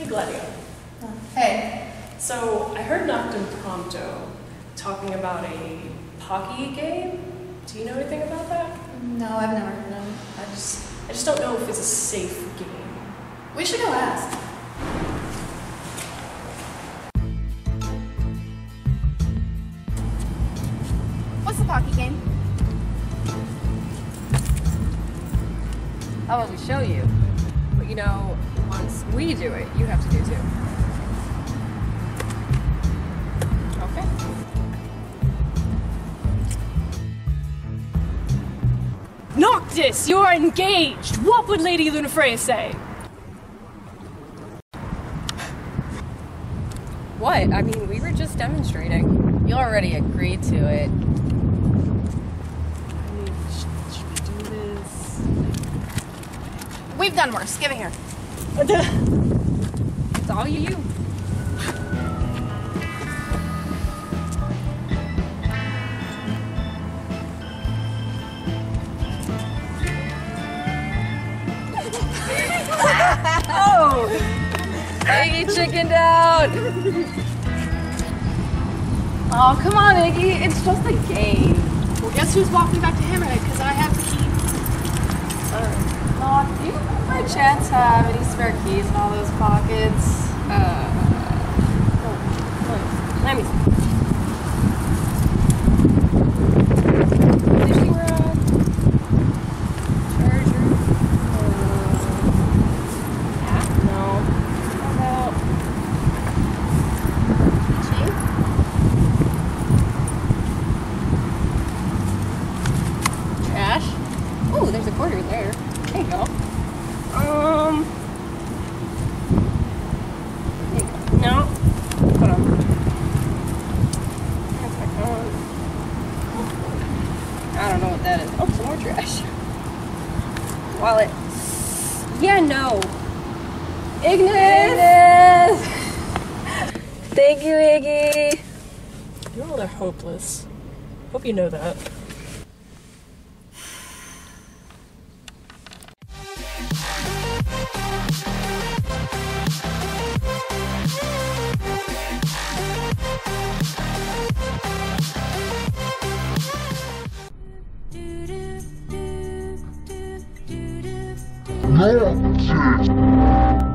Hey, Gladio. Hey. So, I heard Noct and Prompto talking about a Pocky game. Do you know anything about that? No, I've never heard of him. I just, I just don't know if it's a safe game. We should go ask. What's the Pocky game? How about we show you? You know, once we do it, you have to do too. Okay. Noctis, you're engaged! What would Lady Lunafreya say? What? I mean, we were just demonstrating. You already agreed to it. I mean, should, should we do this? We've done worse. Give it here. It's all you. oh! Iggy chickened out! Oh, come on, Iggy. It's just a game. Well, guess who's walking back to Hammerhead? Because I have the uh, key. Aw, do you by chance have any spare keys in all those pockets? Uh, oh, let me see. Uh, no. How about. Oh, there's a quarter there. There you go. Um. there you go. No. Hold on. That's my phone. I don't know what that is. Oh, some more trash. Wallet. Yeah, no. Ignis! Thank you, Iggy. You're all they're hopeless. Hope you know that. Noctis.